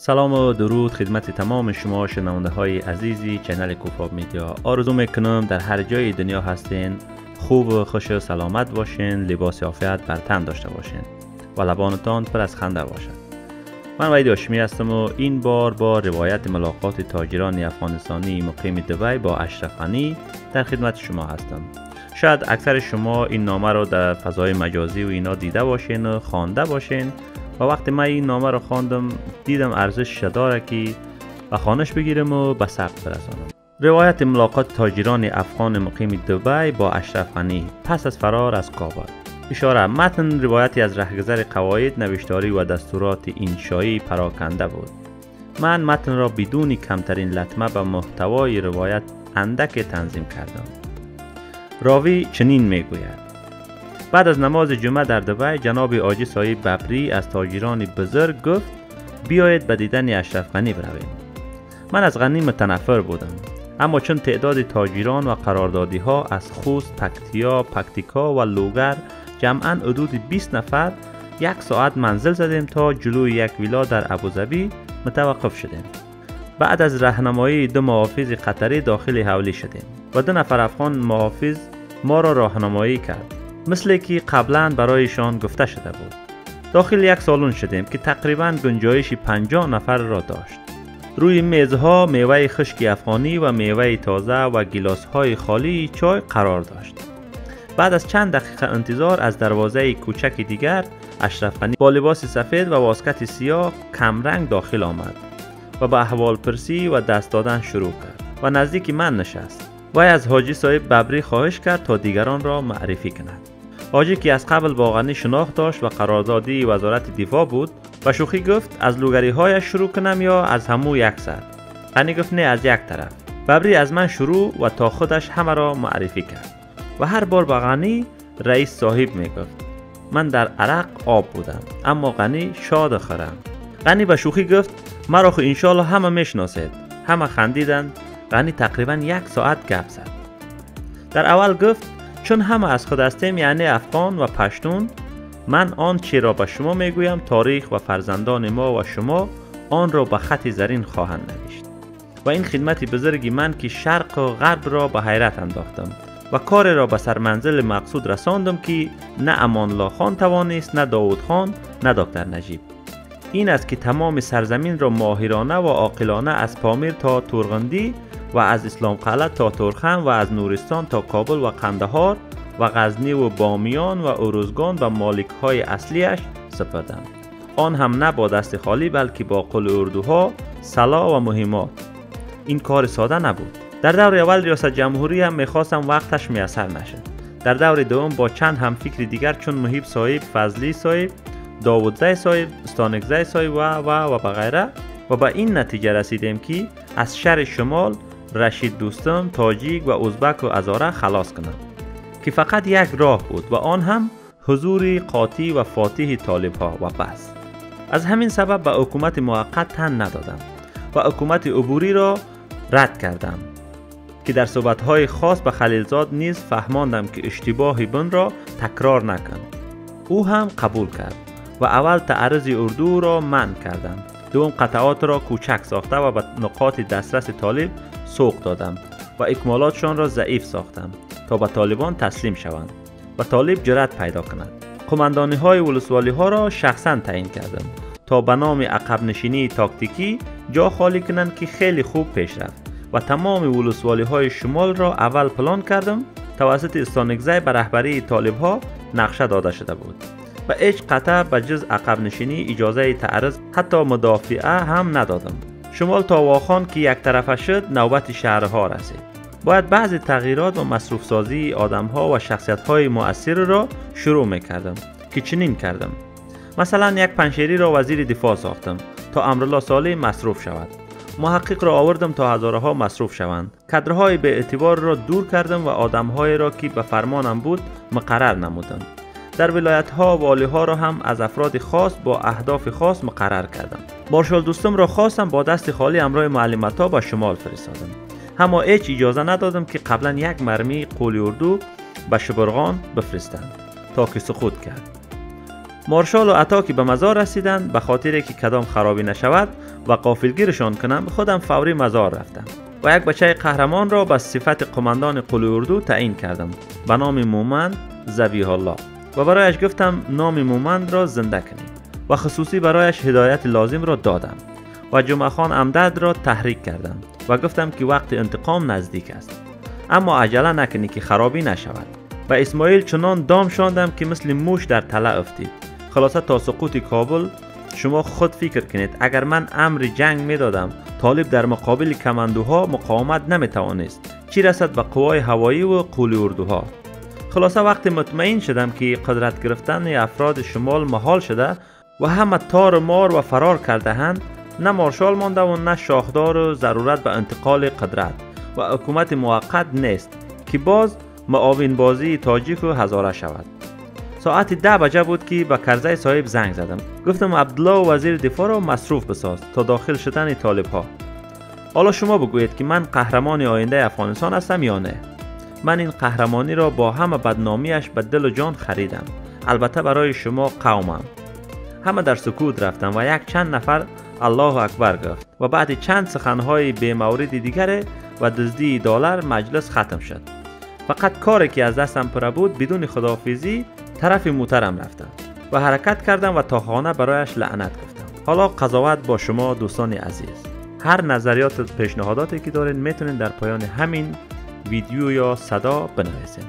سلام و درود خدمت تمام شما شنونده های عزیزی چنل کوفاب میدیا. آرزو می‌کنم در هر جای دنیا هستین خوب و خوش و سلامت باشین لباس عافیت بر تن داشته باشین و لبانتان پر از خنده باشد من وحید هاشمی هستم و این بار با روایت ملاقات تاجران افغانستانی مقیم دبی با اشرف غنی در خدمت شما هستم. شاید اکثر شما این نامه را در فضای مجازی و اینا دیده باشین و خوانده باشین. و وقتی من این نامه را خواندم دیدم ارزش داره که و خانش بگیرم و به ثبت برسانم. روایت ملاقات تاجران افغان مقیم دبی با اشرف غنی پس از فرار از کابل. اشاره متن روایتی از رهگذر قواعد نوشتاری و دستورات انشایی پراکنده بود. من متن را بدون کمترین لطمه به محتوای روایت اندک تنظیم کردم. راوی چنین می‌گوید. بعد از نماز جمعه در دبی جناب آجی صاحب ببری از تاجران بزرگ گفت بیایید به دیدن اشرف غنی برویم. من از غنی متنفر بودم اما چون تعداد تاجران و قراردادی ها از خوست، پکتیا، پکتیکا و لوگر جمعا حدود 20 نفر یک ساعت منزل زدیم تا جلوی یک ویلا در ابوظبی متوقف شدیم. بعد از راهنمایی دو محافظ قطری داخل حولی شدیم و دو نفر افغان محافظ ما را راهنمایی کرد. مثل که قبلا برایشان گفته شده بود. داخل یک سالن شدیم که تقریبا گنجایش 50 نفر را داشت. روی میزها میوه خشک افغانی و میوه تازه و گلاس های خالی چای قرار داشت. بعد از چند دقیقه انتظار از دروازه کوچک دیگر اشرف غنی با لباس سفید و واسکت سیاه کمرنگ داخل آمد و به احوال پرسی و دست دادن شروع کرد و نزدیک من نشست. و از حاجی صاحب ببری خواهش کرد تا دیگران را معرفی کند. حاجی که از قبل با غنی شناخت داشت و قراردادی وزارت دفاع بود و شوخی گفت از لوگری هایش شروع کنم یا از همو یک سر. غنی گفت نه از یک طرف. ببری از من شروع و تا خودش همه را معرفی کرد. و هر بار با غنی رئیس صاحب می‌گفت من در عرق آب بودم اما غنی شاد خرم. غنی به شوخی گفت مرا خو انشالله همه می‌شناسید. همه خندیدند. غنی تقریبا یک ساعت گپ زد. در اول گفت چون همه از خود هستیم یعنی افغان و پشتون من آن چی را به شما می‌گویم تاریخ و فرزندان ما و شما آن را به خط زرین خواهند نوشت. و این خدمت بزرگی من که شرق و غرب را به حیرت انداختم و کار را به سرمنزل مقصود رساندم که نه امان الله خان توانست نه داود خان نه دکتر نجیب. این است که تمام سرزمین را ماهرانه و عاقلانه از پامیر تا تورغندی و از اسلام قلعه تا ترخم و از نورستان تا کابل و قندهار و غزنی و بامیان و اروزگان و مالک های اصلیش سپردم آن هم نه با دست خالی بلکه با قل اردوها سلا و مهمات این کار ساده نبود. در دور اول ریاست جمهوری هم می‌خواستم وقتش میسر نشد در دور دوم با چند هم فکر دیگر چون محیب صاحب فضلی صاحب داودزای صاحب استانکزای صاحب و و و بغیره. و به این نتیجه رسیدیم که از شر شمال رشید دوستم تاجیک و ازبک و ازاره خلاص کنم که فقط یک راه بود و آن هم حضور قاطی و فاتح طالب ها و بس. از همین سبب به حکومت موقت تن ندادم و حکومت عبوری را رد کردم. که در های خاص به خلیلزاد نیز فهماندم که اشتباه بن را تکرار نکن. او هم قبول کرد و اول تعرض اردو را من کردم. دوم قطعات را کوچک ساخته و به نقاط دسترس طالب سوق دادم و اکمالاتشان را ضعیف ساختم تا به طالبان تسلیم شوند و طالب جرأت پیدا کند. قماندانی های ولسوالی ها را شخصا تعیین کردم تا به نام عقب نشینی تاکتیکی جا خالی کنند که خیلی خوب پیش رفت و تمام ولسوالی های شمال را اول پلان کردم توسط استانگزای به رهبری طالب ها نقشه داده شده بود و هیچ قطع به جز عقب نشینی اجازه تعرض حتی مدافعه هم ندادم. شمال تا واخان که یک طرفه شد نوبت شهرها رسید. باید بعض تغییرات و مصروف سازی آدم ها و شخصیت های مؤثر را شروع می کردم که چنین کردم. مثلا یک پنشیری را وزیر دفاع ساختم تا امرالله صالح مصروف شود. محقق را آوردم تا هزارها مصروف شوند. کدرهای به اعتبار را دور کردم و آدمهایی را که به فرمانم بود مقرر نمودم. در ولایت ها والی ها را هم از افراد خاص با اهداف خاص مقرر کردم. مارشال دوستم را خواستم با دست خالی امرای معلمت ها با شمال فرستادم. اما هیچ اجازه ندادم که قبلا یک مرمی قولی اردو به شبرغان بفرستند تا که سقوط کرد. مارشال و عطا که به مزار رسیدند به خاطر که کدام خرابی نشود و قافلگیرشان کنم خودم فوری مزار رفتم و یک بچه قهرمان را به صفت قماندان قلی اردو تعیین کردم. به نام مومند زبیه الله و برایش گفتم نام مومند را زنده کنید و خصوصی برایش هدایت لازم را دادم و جمعه خان امداد را تحریک کردم و گفتم که وقت انتقام نزدیک است. اما عجله نکنی که خرابی نشود. و اسماعیل چنان دام شاندم که مثل موش در تله افتید. خلاصه تا سقوط کابل شما خود فکر کنید اگر من امر جنگ می دادم طالب در مقابل کماندوها مقاومت نمی توانست. چی رسد به قوای هوایی و قولی اردوها؟ خلاصه وقت مطمئن شدم که قدرت گرفتن افراد شمال محال شده و همه تار مار و فرار کرده هند نه مارشال مانده و نه شاهدار و ضرورت به انتقال قدرت و حکومت موقت نیست که باز معاون بازی تاجیک و هزاره شود. ساعت ده بجه بود که به کرزه صاحب زنگ زدم. گفتم عبدالله وزیر دفاع را مصروف بساز تا داخل شدن طالب ها حالا شما بگویید که من قهرمان آینده افغانستان هستم یا نه؟ من این قهرمانی را با همه بدنامیش به دل و جان خریدم. البته برای شما قومم. همه در سکوت رفتم و یک چند نفر الله اکبر گفت و بعد چند سخنهای به مورد دیگر و دزدی دلار مجلس ختم شد. فقط کاری که از دستم پره بود بدون خداحافظی طرف موترم رفتم و حرکت کردم و تا خانه برایش لعنت گفتم. حالا قضاوت با شما دوستان عزیز. هر نظریات پیشنهاداتی که دارین می‌تونین در پایان همین ویدیو یا صدا بنویسین